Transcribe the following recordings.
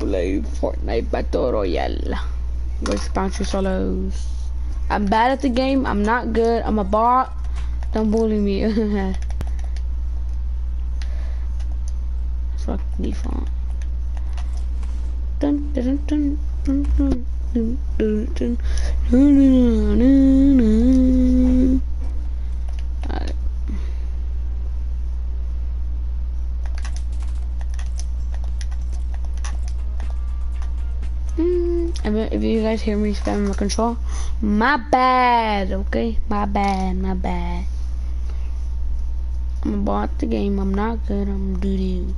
play Fortnite Battle Royale with Bounty Solos. I'm bad at the game. I'm not good. I'm a bot. Don't bully me. Fuck default. Dun dun dun dun dun dun dun dun dun dun dun dun if, you guys hear me spamming my control, my bad, okay? My bad, my bad. I'm about the game. I'm not good. I'm doo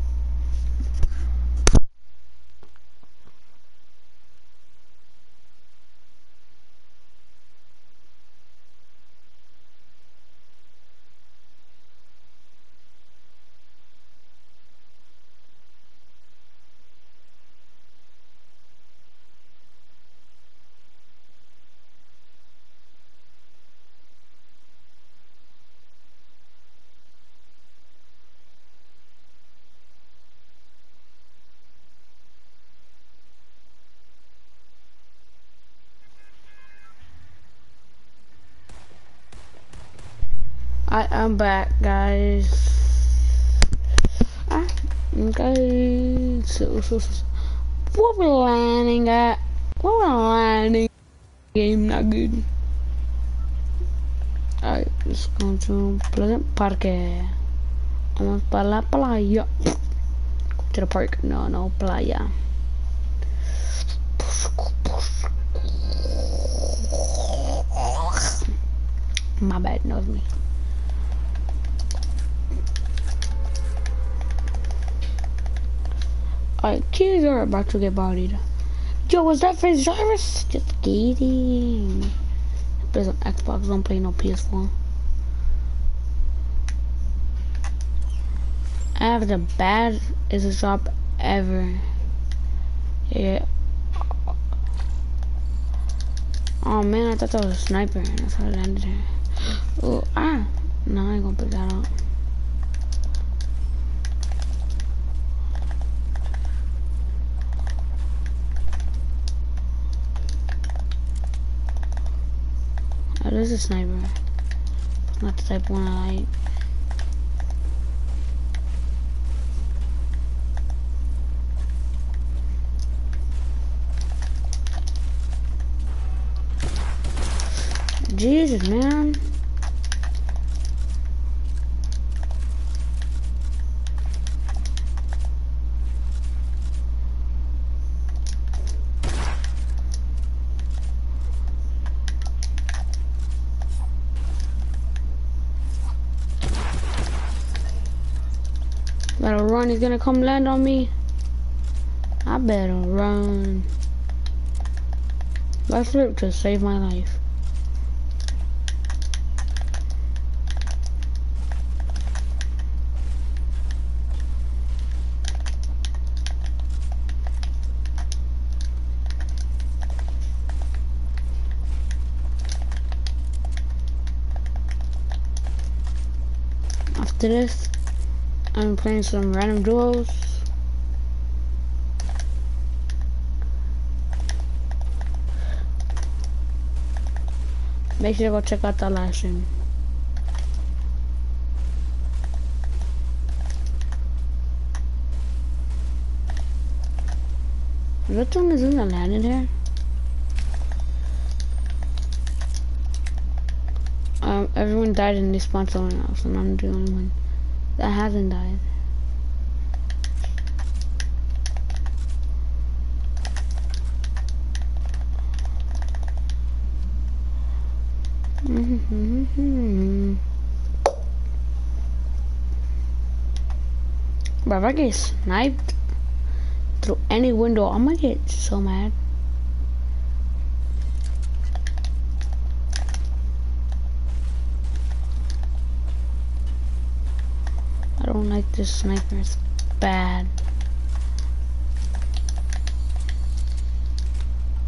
I am back, guys. Ah, okay. So, so, so, what we landing at? What we landing? Game not good. Alright, let's go to Pleasant Park. Vamos para la playa. To the park. No, no, playa. My bad, knows me. Kids are about to get bodied. Yo, was that for Jarvis? Just kidding. Plays on Xbox, don't play no PS4. I have the bad is a drop ever. Yeah. Oh man, I thought that was a sniper. That's how I landed here. Oh, ah. No, I ain't gonna put that on. This is a sniper. Not the type one I like. Jesus, man. Better run, he's gonna come land on me. I better run. Left flip to save my life. After this, I'm playing some random duos. Make sure to go check out that last stream. Which one is in the landing here? Um, everyone died in this spawn somewhere else, and I'm the only one that hasn't died. But if I get sniped through any window, I'm gonna get so mad. don't like this sniper, it's bad.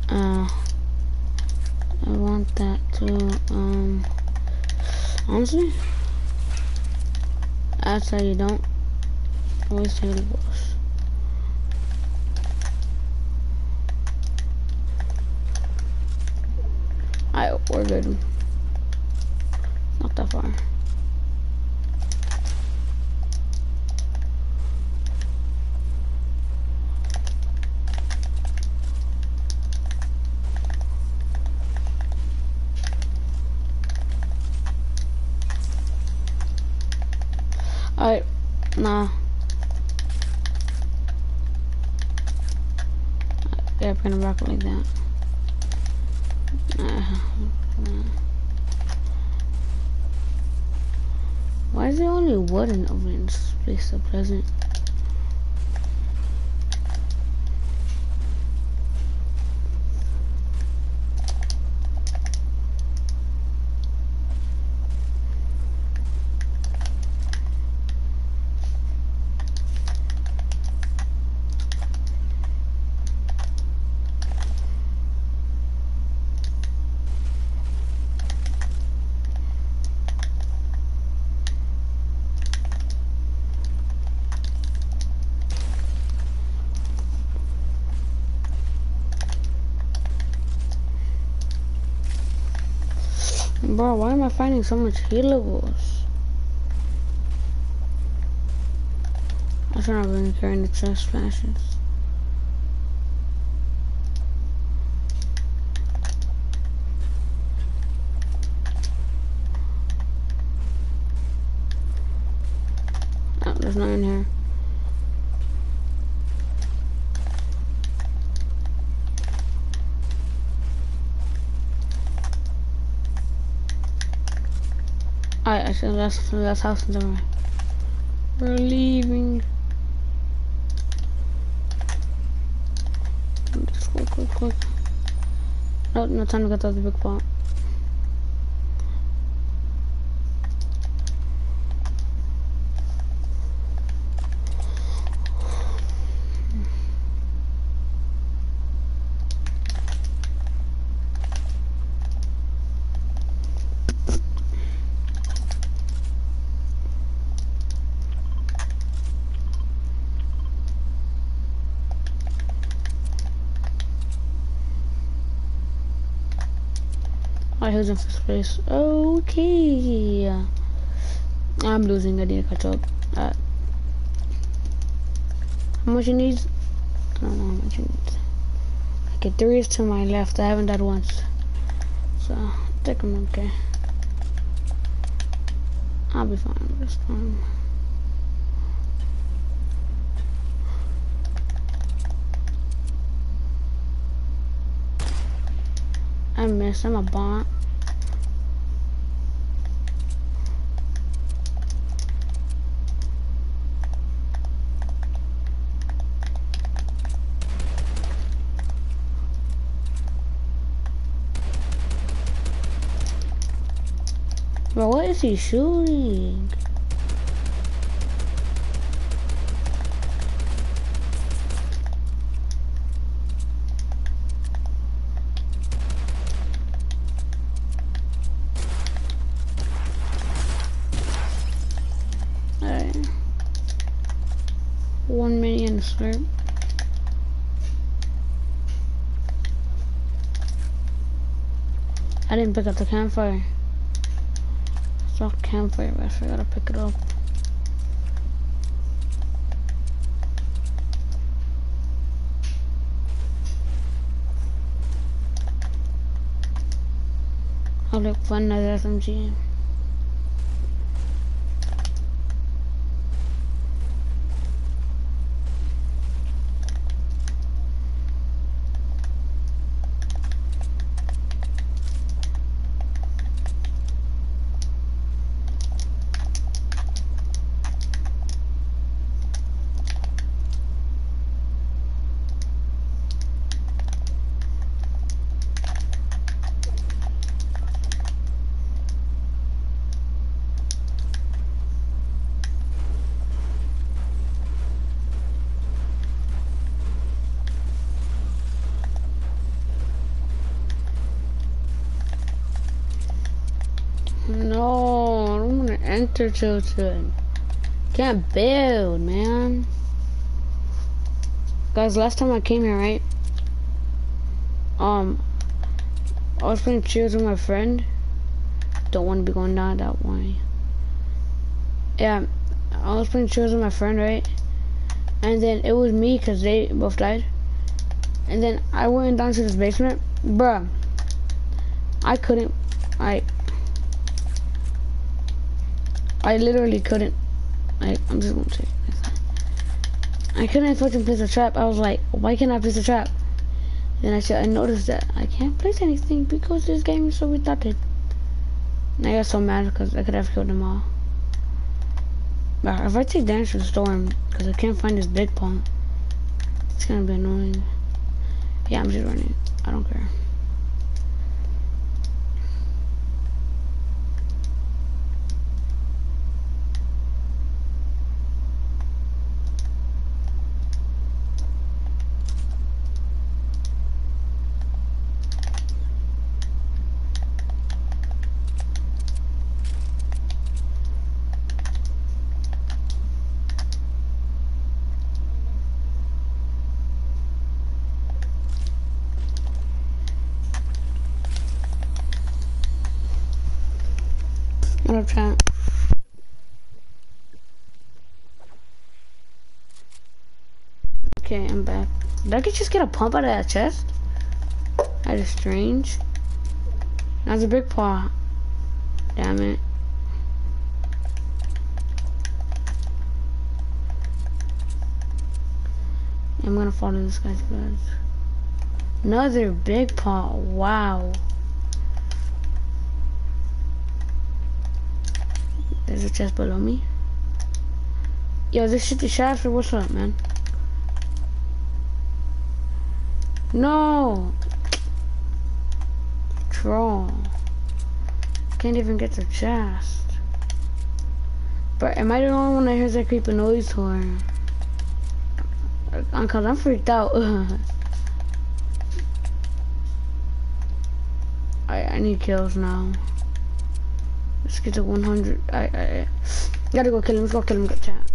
Uh, I want that too, um, honestly, that's how you don't always take the boss. Alright, we're good. Not that far. Yeah, we're gonna rock like that. Uh, why is there only wood in this place so pleasant? Bro, why am I finding so much healables? I should not been carrying the chest smashes. Oh, there's nothing here. Said that's that's house in We're leaving. Just quick, quick, quick. No, no time to get to the big pot. Who's in first place? Okay. I'm losing. I need to catch up. Uh, how much you need? I don't know how much you need. Okay, three is to my left. I haven't died once. So, think I'm okay. I'll be fine this time. I missed. I'm a bot. But what is he shooting? One million slurp. I didn't pick up the campfire. Campfire, but I forgot to pick it up. I'll look for another SMG. No, I to enter children. Can't build, man. Guys, last time I came here, right? Um, I was playing cheers with my friend. Don't want to be going down that way. Yeah, I was playing cheers with my friend, right? And then it was me because they both died. And then I went down to this basement. Bruh. I couldn't. I. I literally couldn't. I, I'm just gonna say. I couldn't fucking place a trap. I was like, why can't I place a trap? Then I said, I noticed that I can't place anything because this game is so retarded. And I got so mad because I could have killed them all. But if I take damage from storm, because I can't find this big pot, it's gonna be annoying. Yeah, I'm just running. I don't care. Okay, I'm back. Did I just get a pump out of that chest? That is strange. That's a big pot. Damn it. I'm gonna fall in this guy's guys. Another big pot. Wow. There's a chest below me. Yo, this shit is shafts or what's up, man? No! Troll. Can't even get the chest. But am I the only one that hears that creepy noise or? Cause I'm freaked out. I I need kills now. Let's get to 100. I, I, I gotta go kill him. Let's go kill him. Get chat.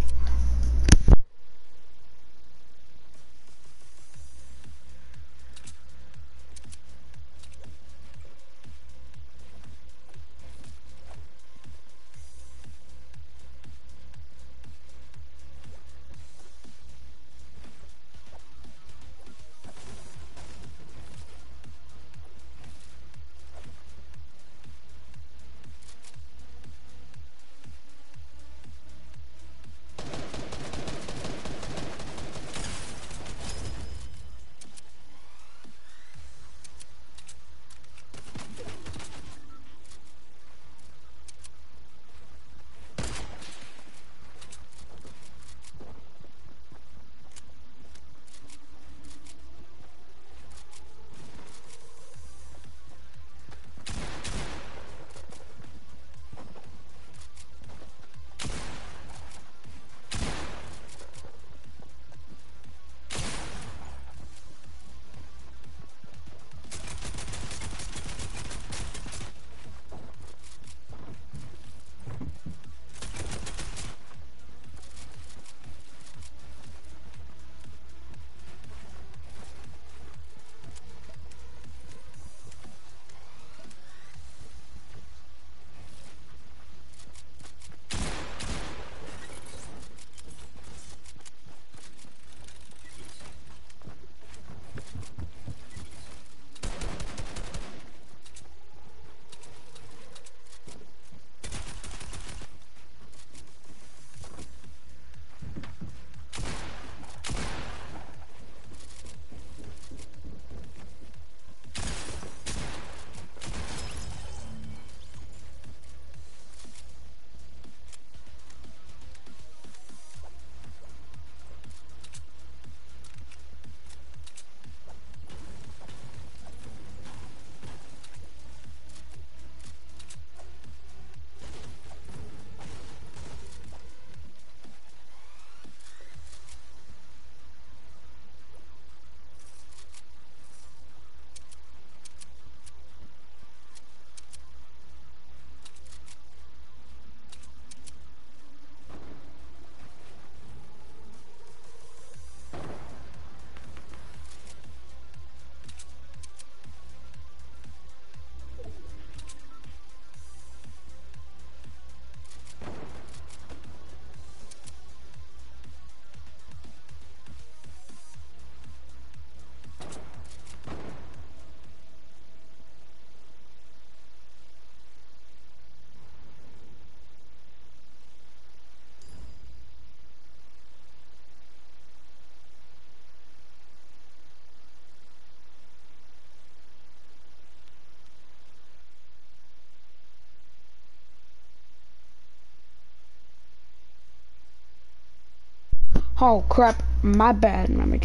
Oh crap, my bad, my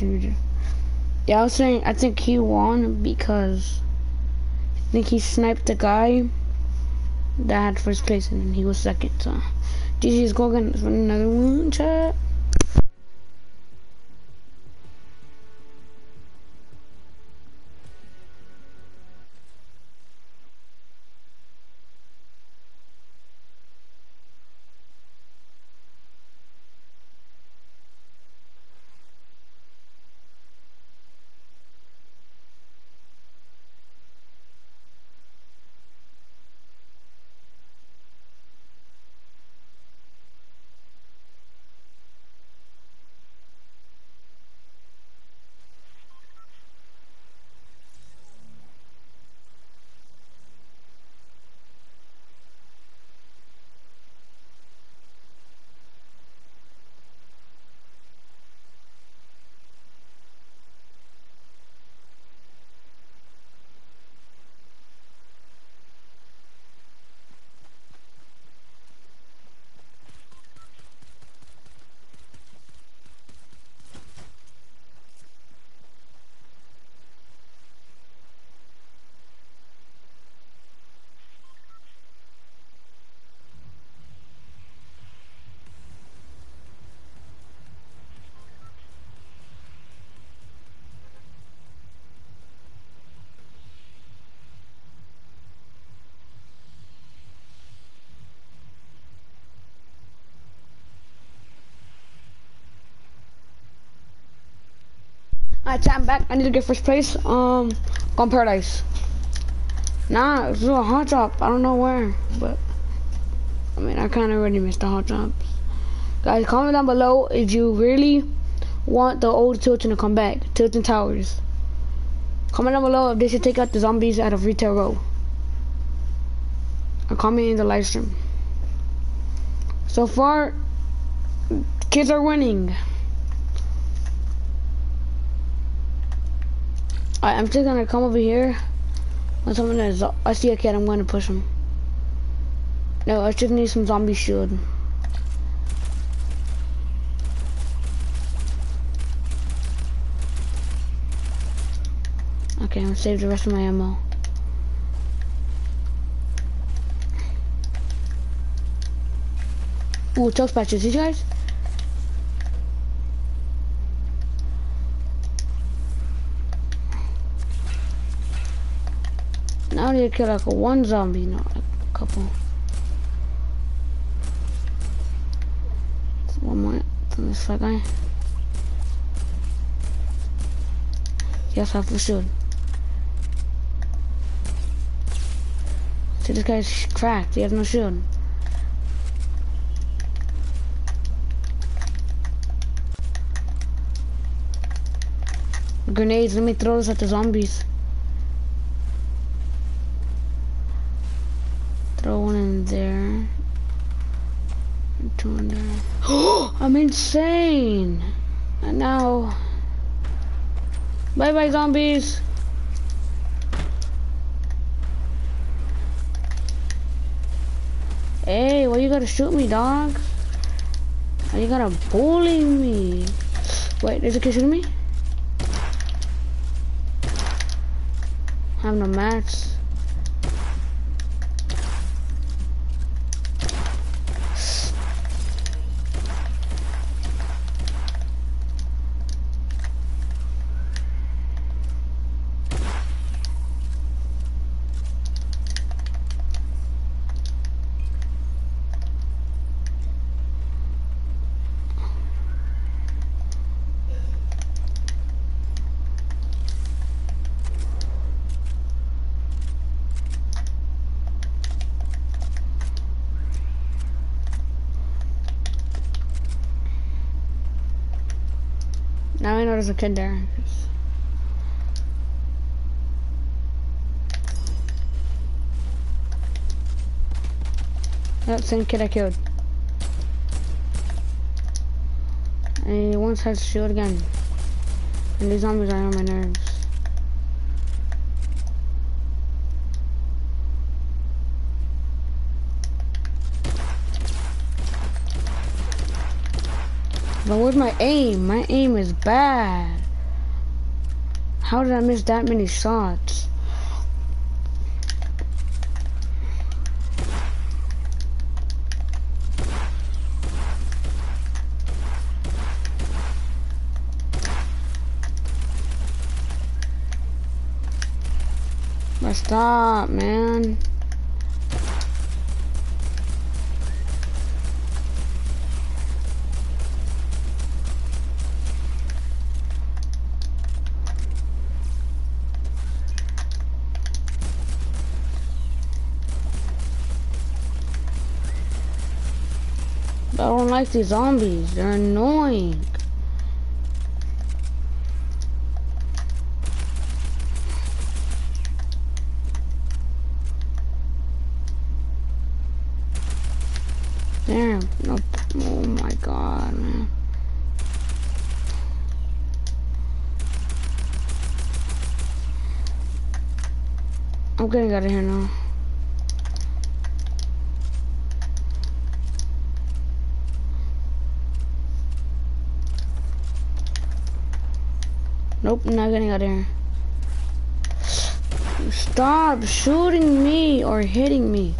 Yeah, I was saying I think he won because I think he sniped the guy that had first place and he was second. So GG's Gorgon for another one chat. Alright, I'm back. I need to get first place. Um, on Paradise. Nah, it's a hot drop. I don't know where, but I mean, I kind of already missed the hot drops. Guys, comment down below if you really want the old Tilted to come back. Tilted Towers. Comment down below if they should take out the zombies out of Retail Row. Or comment in the live stream. So far, kids are winning. Alright, I'm just gonna come over here. When someone is, I see a kid, I'm gonna push him. No, I just need some zombie shield. Okay, I'm gonna save the rest of my ammo. Ooh, chug patches, these guys? Now I need to kill like a one zombie, not a couple. One more from this fat guy. Yes, I the shield. See, this guy's cracked. He has no shield. Grenades, let me throw this at the zombies. Throw one in there. Two in there. Oh, I'm insane! And now... Bye-bye, zombies! Hey, why you gotta shoot me, dog? Why you gotta bully me? Wait, is a kid shooting me? I have no mats. There's a kid there. That same kid I killed. And he once has shield again. And these zombies are on my nerves. But where's my aim? My aim is bad. How did I miss that many shots? Stop, man. Like these zombies. They're annoying. Damn. No. Oh my god, man. I'm getting out of here now. Nope, not getting out of here. Stop shooting me or hitting me.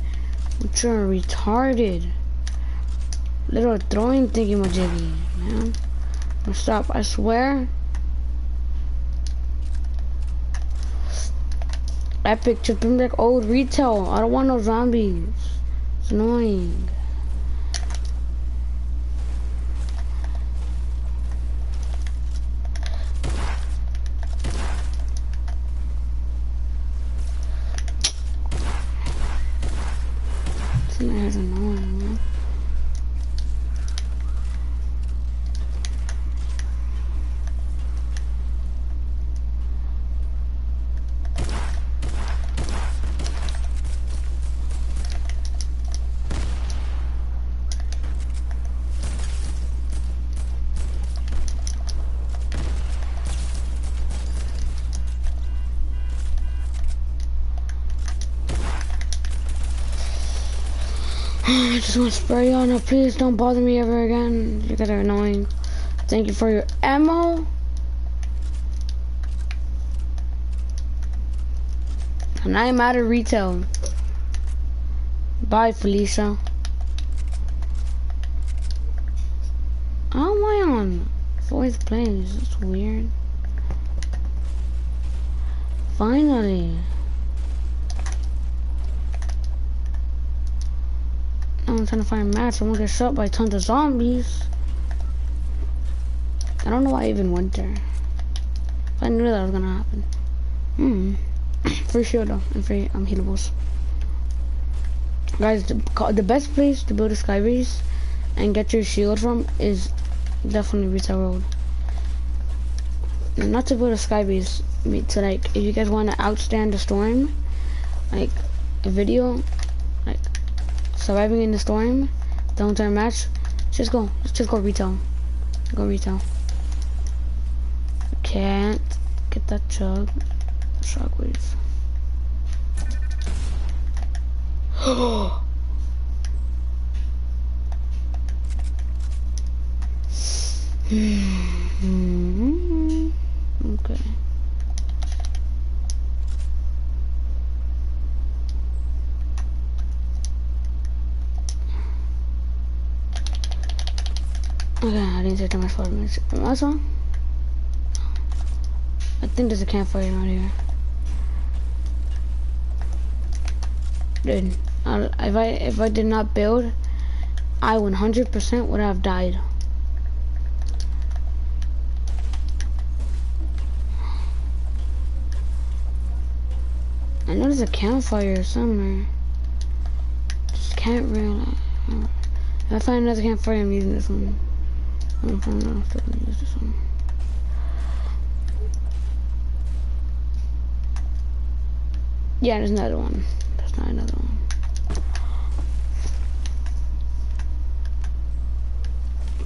You're retarded. Little throwing thingy majiggy, man. Stop, I swear. Epic, just bring back old retail. I don't want no zombies. It's annoying. This is annoying, man. I just want to spray on it. Please don't bother me ever again. You guys are annoying. Thank you for your ammo. And I am out of retail. Bye, Felicia. How am I on voice playing? Is weird? Finally. I'm trying to find match. I won't get shot by tons of zombies. I don't know why I even went there. I knew that was gonna happen. Hmm. free shield though, and free um, healables. Guys, the, the best place to build a sky base and get your shield from is definitely Retail Row. And not to build a sky base, to like, if you guys want to outstand the storm, like, a video, surviving in the storm, don't turn match, just go, just go retail. Go retail. Can't get that chug. Shockwave. Hmm. okay. Okay, I didn't take my five minutes. Also, I think there's a campfire around here. Dude, I, if I if I did not build, I 100% would have died. I know there's a campfire somewhere. Just can't realize. If I find another campfire, I'm using this one. I don't find out if I use this one. Yeah, there's another one. There's not another one.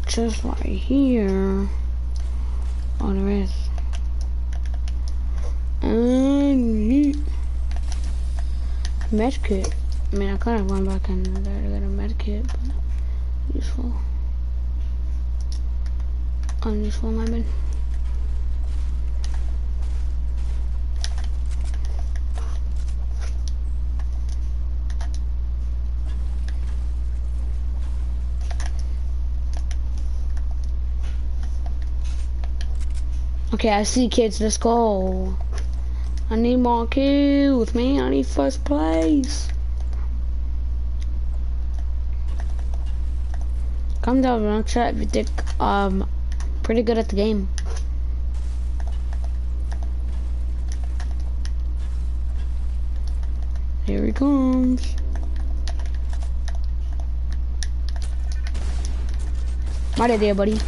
Just right here. Oh, there is. And med kit. I mean, I kind of gone back in there to get a med kit, but useful. This one, my man. Okay, I see kids, let's go. I need more kills, man. I need first place. Come down chat if you think um pretty good at the game. Here he comes. My idea, buddy.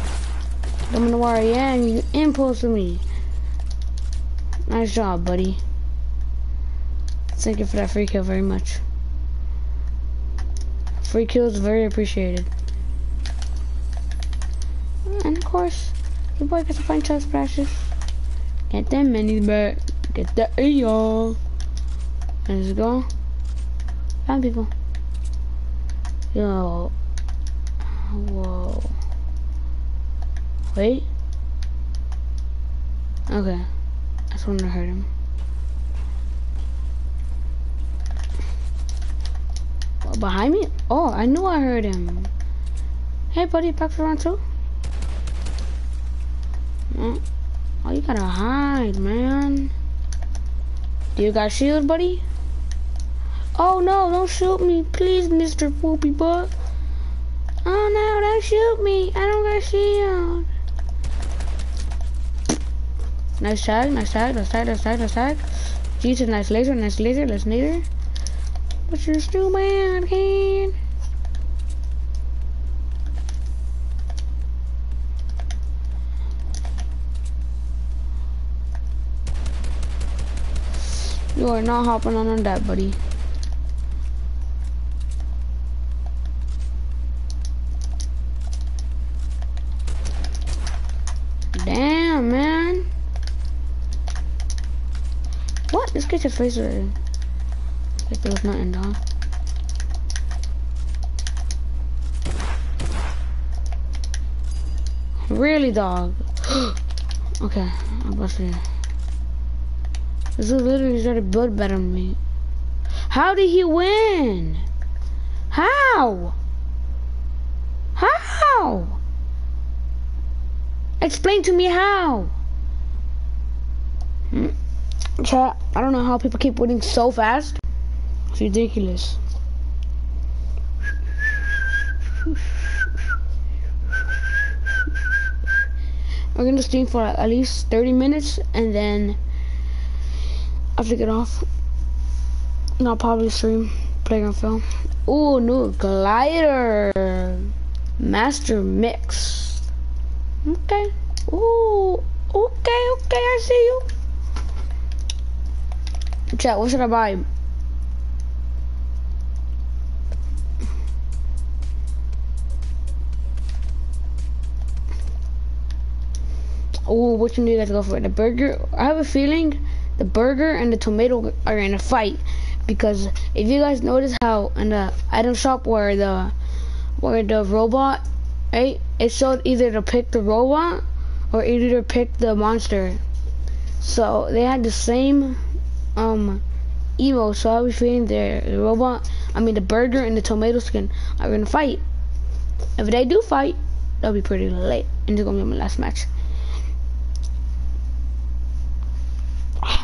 Don't know where I am. You impulse me. Nice job, buddy. Thank you for that free kill very much. Free kills very appreciated. And of course, your boy gets to find chug splashes. Get them minis back. Get the AR. Let's go. Found people. Yo. Whoa. Wait. Okay. That's when I heard him. Oh, behind me? Oh, I knew I heard him. Hey, buddy, back for round two? Oh, you gotta hide, man. Do you got shield, buddy? Oh, no, don't shoot me, please, Mr. Whoopie Butt. Oh, no, don't shoot me. I don't got shield. Nice tag, nice tag, nice tag, nice tag, nice tag. Jesus, nice laser, nice laser, nice laser. But you're still mad, kid. You are not hopping on on that, buddy. Damn, man. What? This guy's a phaser. Like there was nothing, dog. Really, dog? okay, I'm to. This is literally started blood better than me. How did he win? How? How? Explain to me how. Hmm. I don't know how people keep winning so fast. It's ridiculous. We're gonna stream for at least 30 minutes and then after get off, And I'll probably stream Playground Film. Ooh, new glider. Master Mix. Okay. Ooh, okay, okay, I see you. Chat, what should I buy? Oh, one do you guys to go for? The burger? I have a feeling the burger and the tomato are in a fight because if you guys notice how in the item shop where the where the robot, right? It showed either to pick the robot or either to pick the monster. So they had the same um emo. So I was feeling the, the robot, I mean the burger and the tomato skin are gonna fight. If they do fight, that'll be pretty late, and it's gonna be my last match.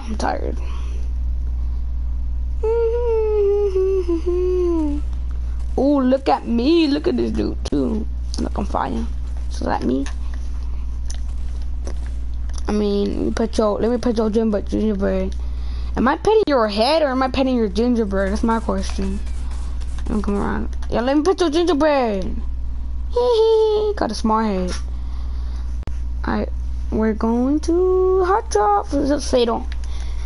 I'm tired. Oh, look at me. Look at this dude, too. Look, I'm fire. So that me? I mean, put your, let me put your gingerbread, gingerbread. Am I petting your head or am I petting your gingerbread? That's my question. Don't come around. Yeah, let me put your gingerbread. Hee hee. Got a smart head. Alright, we're going to hot drop. This is fatal.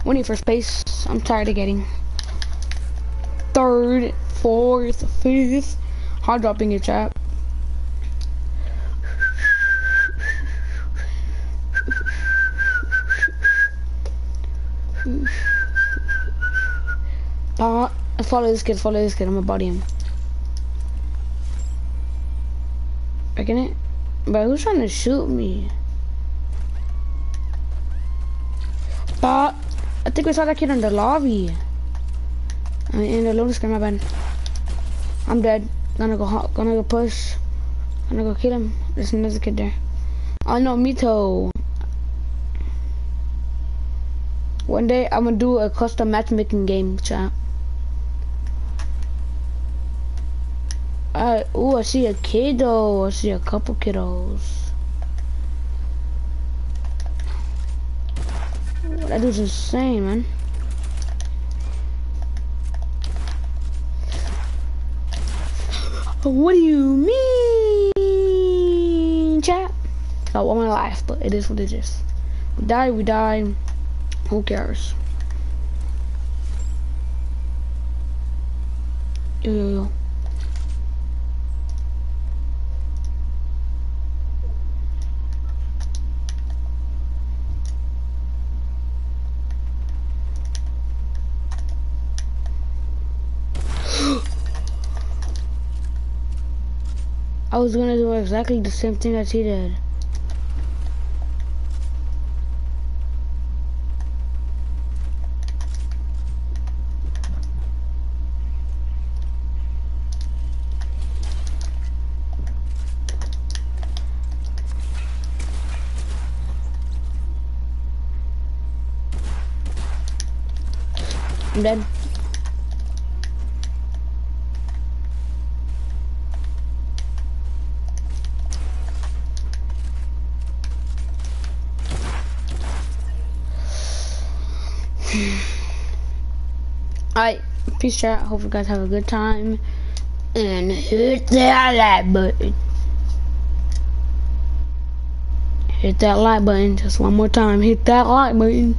Winning first place. I'm tired of getting third, fourth, fifth. Hard dropping your chat. Uh, follow this kid, follow this kid, I'm gonna body him. Breaking it? Bro, who's trying to shoot me? But I think we saw that kid in the lobby. I mean, in the loading screen, my bad. I'm dead. Gonna go, gonna go push. Gonna go kill him. There's another kid there. Oh no, Mito. One day I'm gonna do a custom matchmaking game, chat. Alright, ooh, I see a kiddo. I see a couple kiddos. That insane, man. What do you mean, chat? I want my life, but it is what it is. We die, we die. Who cares? Yo, yo, yo. I was gonna do exactly the same thing as he did. I'm dead. Alright, peace chat. Hope you guys have a good time. And hit that like button. Hit that like button just one more time. Hit that like button.